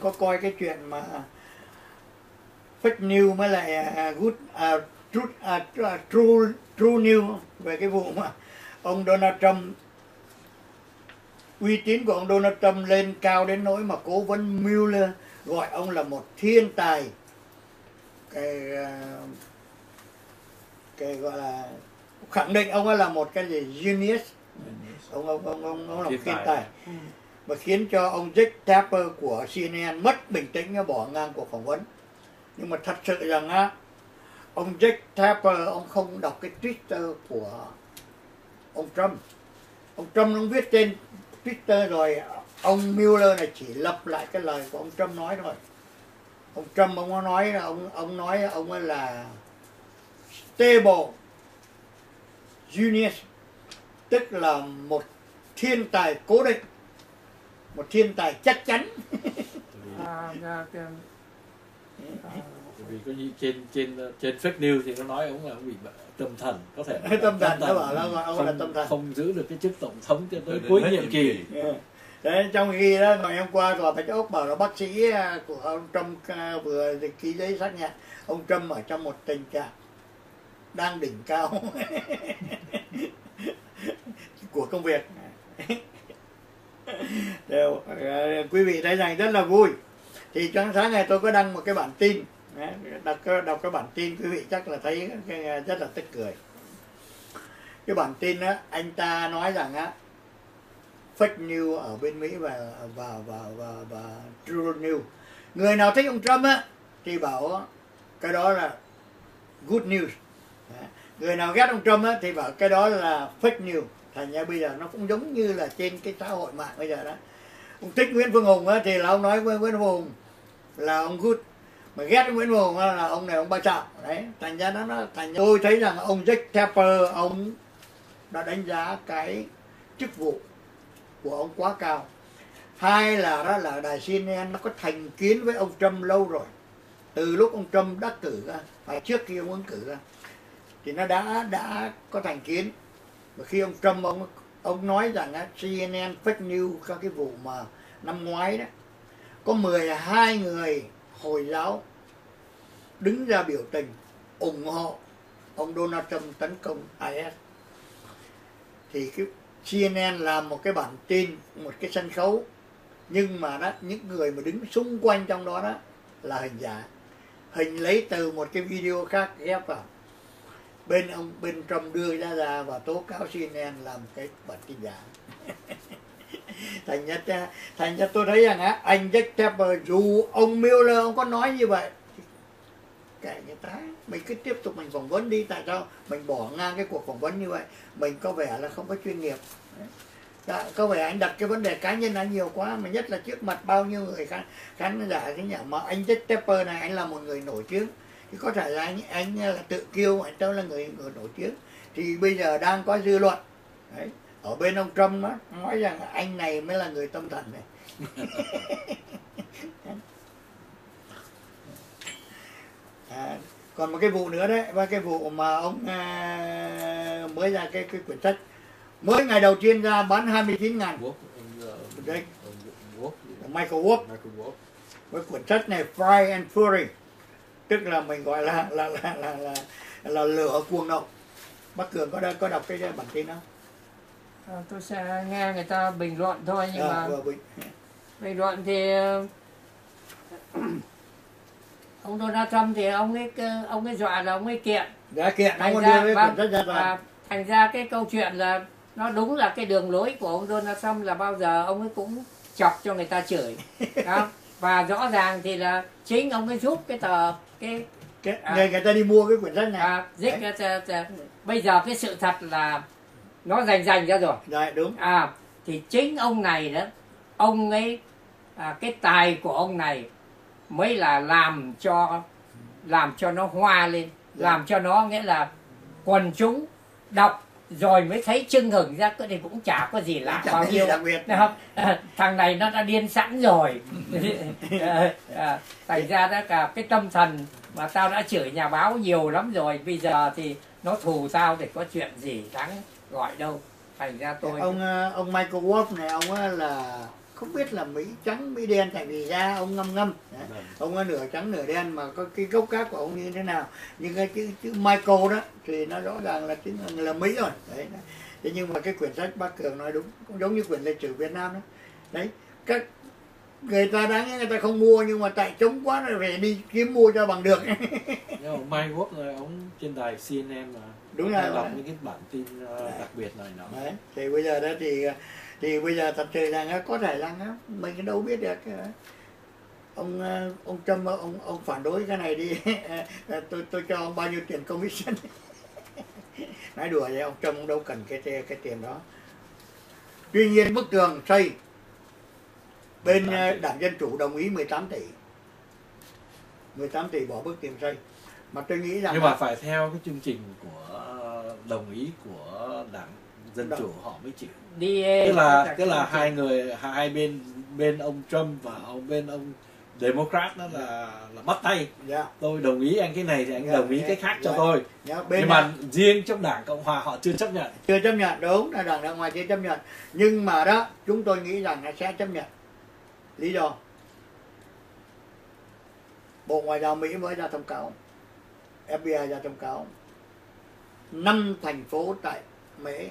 có coi cái chuyện mà fake news với lại à, good à, truth à, tr- true true news về cái vụ mà ông Donald Trump uy tín của ông Donald Trump lên cao đến nỗi mà cố vấn Mueller gọi ông là một thiên tài. Cái à, cái gọi là khẳng định ông ấy là một cái gì genius. Ông ông ông ông, ông là một Thiên thiên tài và khiến cho ông Jake Tapper của CNN mất bình tĩnh và bỏ ngang cuộc phỏng vấn. Nhưng mà thật sự rằng á, ông Jake Tapper, ông không đọc cái Twitter của ông Trump. Ông Trump ông viết trên Twitter rồi, ông Mueller này chỉ lặp lại cái lời của ông Trump nói thôi. Ông Trump, ông nói là ông ông nói, ông ấy là stable genius, tức là một thiên tài cố định một thiên tài chắc chắn. À, à, à, vì có như trên trên trên fake news thì nó nói ông là ông bị tâm thần có thể Tâm thần, nó bảo là ông là không, tâm thần. không giữ được cái chức tổng thống cho tới cuối nhiệm kỳ. kỳ. Đấy, trong khi đó ngày hôm qua tòa bạch ốc bảo là bác sĩ à, của ông Trump à, vừa ký giấy xác nhận. Ông Trump ở trong một tình trạng đang đỉnh cao. Của công việc Ờ, quý vị thấy rằng rất là vui. Thì trong sáng ngày tôi có đăng một cái bản tin. Đọc, cái- đọc cái bản tin quý vị chắc là thấy rất là tức cười. Cái bản tin đó anh ta nói rằng á fake news ở bên Mỹ và và và và, và true news. Người nào thích ông Trump á thì bảo cái đó là good news. Người nào ghét ông Trump á thì bảo cái đó là fake news. Thành ra bây giờ nó cũng giống như là trên cái xã hội mạng bây giờ đó ông thích Nguyễn Phương Hùng á thì là ông nói với Nguyễn Phương Hùng là ông good. Mà ghét Nguyễn Phương Hùng là ông này ông ba trọng đấy thành ra nó, nó thành ra tôi thấy rằng ông Jack Tapper ông đã đánh giá cái chức vụ của ông quá cao. Hai là đó là đài CNN nó có thành kiến với ông Trump lâu rồi. Từ lúc ông Trump đắc cử ra và trước khi ông ứng cử ra thì nó đã đã có thành kiến. Và khi ông Trump ông ông nói rằng á, CNN fake news các cái vụ mà năm ngoái đó có 12 người hồi giáo đứng ra biểu tình ủng hộ ông Donald Trump tấn công IS thì cái CNN làm một cái bản tin một cái sân khấu nhưng mà đó những người mà đứng xung quanh trong đó đó là hình giả. Hình lấy từ một cái video khác ghép vào bên ông bên Trump đưa ra ra và tố cáo CNN làm cái bản tin giả. Thành nhất thành nhất tôi thấy rằng á anh Jack Tapper dù ông Mueller ông có nói như vậy kệ người ta. Mình cứ tiếp tục mình phỏng vấn đi. Tại sao mình bỏ ngang cái cuộc phỏng vấn như vậy? Mình có vẻ là không có chuyên nghiệp. Dạ, có vẻ anh đặt cái vấn đề cá nhân anh nhiều quá mà nhất là trước mặt bao nhiêu người khán, khán giả thế nhỉ? Mà anh Jack Tapper này anh là một người nổi tiếng thì có thể là anh anh là tự kiêu anh đâu là người người nổi tiếng. Thì bây giờ đang có dư luận. Đấy ở bên ông Trump á nói rằng anh này mới là người tâm thần này. À, còn một cái vụ nữa đấy và cái vụ mà ông à, mới ra cái cái quyển sách. Mới ngày đầu tiên ra bán 29 ngàn. Ờ, Đây. Michael Wolff. Với cuốn sách này Fire and Fury tức là mình gọi là là là là là, là lửa cuồng nộ Bắc Cường có có đọc cái bản tin đó à, tôi sẽ nghe người ta bình luận thôi nhưng à, mà vừa bình. bình luận thì ờ, ông Donald Trump thì ông ấy ông ấy dọa là ông ấy kiện. Đã kiện thành có ra rồi và thành ra cái câu chuyện là nó đúng là cái đường lối của ông Donald Trump là bao giờ ông ấy cũng chọc cho người ta chửi. Đó. và rõ ràng thì là chính ông ấy giúp cái tờ cái cái, à. người người ta đi mua cái quyển sách này à, Đấy. cái- cái- cái- bây giờ cái sự thật là nó rành rành ra rồi Đấy, đúng à thì chính ông này đó ông ấy à, cái tài của ông này mới là làm cho làm cho nó hoa lên Dạ. làm cho nó nghĩa là quần chúng đọc rồi mới thấy chưng hửng ra cái này cũng chả có gì lạ bao nhiêu đặc biệt. Đấy không? À, thằng này nó đã điên sẵn rồi à, à, thành ra đó cả cái tâm thần mà tao đã chửi nhà báo nhiều lắm rồi bây giờ thì nó thù tao thì có chuyện gì đáng gọi đâu thành ra tôi ông ờ, ông Michael Wolff này ông là không biết là mỹ trắng mỹ đen tại vì da ông ngâm ngâm. Đấy. Vâng. ông có nửa trắng nửa đen mà có cái gốc gác của ông như thế nào. Nhưng cái chữ chữ Michael đó thì nó rõ ràng là tiếng là Mỹ rồi. Đấy thế nhưng mà cái quyển sách bác cường nói đúng cũng giống như quyển lịch sử Việt Nam đó. Đấy các người ta đáng người ta không mua nhưng mà tại chống quá rồi phải đi kiếm mua cho bằng được. Nhưng mà Mai Quốc rồi ông trên đài CNN mà Đúng rồi. đọc những cái bản tin ờ, đặc biệt này nọ. Đấy thì bây giờ đó thì thì bây giờ thật sự rằng có thể rằng mình đâu biết được ờ, ông ờ, ông trump ông ông phản đối cái này đi. Ờ, tôi tôi cho ông bao nhiêu tiền commission? Nói đùa vậy ông trump ông đâu cần cái cái, tiền đó. Tuy nhiên bức tường xây bên 18 tỷ. đảng dân chủ đồng ý 18 tỷ. 18 tỷ bỏ bức tường xây. Mà tôi nghĩ rằng nhưng mà phải theo cái chương trình của đồng ý của đảng dân Đảng. chủ họ mới chịu. Đi tức là tức là hai người hai bên bên ông Trump và ông bên ông Democrat đó là là bắt tay. Dạ. Tôi đồng ý anh cái này thì anh Dạ, đồng ý dạ, cái khác cho dạ. tôi. Dạ, bên nhưng mà riêng trong đảng cộng hòa họ chưa chấp nhận. Chưa chấp nhận đúng là đảng đảng ngoài chưa chấp nhận. Nhưng mà đó chúng tôi nghĩ rằng là sẽ chấp nhận. Lý do? Bộ ngoại giao mỹ mới ra thông cáo. Fbi ra thông cáo. Năm thành phố tại mỹ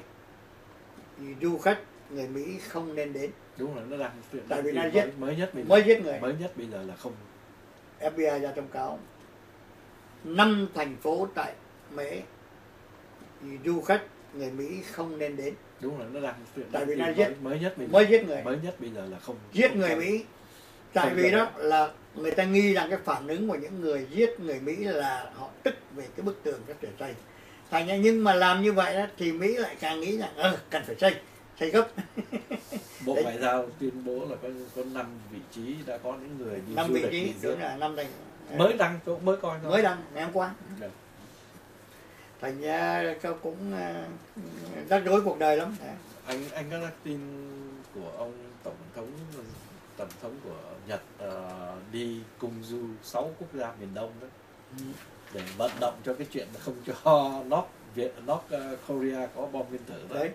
thì du khách người mỹ không nên đến. Đúng là nó đang Tại vì nó mới, giết- mới nhất bây giờ. mới giết người. Mới nhất bây giờ là không. FBI ra thông cáo. Năm thành phố tại Mỹ thì du khách người Mỹ không nên đến. Đúng là nó đang Tại vì nó mới, giết- mới nhất bây giờ. mới giết người. Mới nhất bây giờ là không giết không người cho. Mỹ. Tại Không vì đó là người ta nghi rằng cái phản ứng của những người giết người Mỹ là họ tức về cái bức tường các trở xây thành ra nhưng mà làm như vậy đó, thì Mỹ lại càng nghĩ rằng ờ cần phải xây xây gấp. Bộ Đấy. ngoại giao tuyên bố là có có năm vị trí đã có những người đi năm du vị lịch trí đúng là năm thành mới đăng tôi mới coi thôi. Mới đăng ngày hôm qua. Được. thành ra có cũng ờ, rắc rối cuộc đời lắm. Anh anh có tin của ông tổng thống tổng thống của Nhật ờ, đi cùng du 6 quốc gia miền Đông đó để vận động cho cái chuyện là không cho North Việt North ờ, Korea có bom nguyên tử đấy. đấy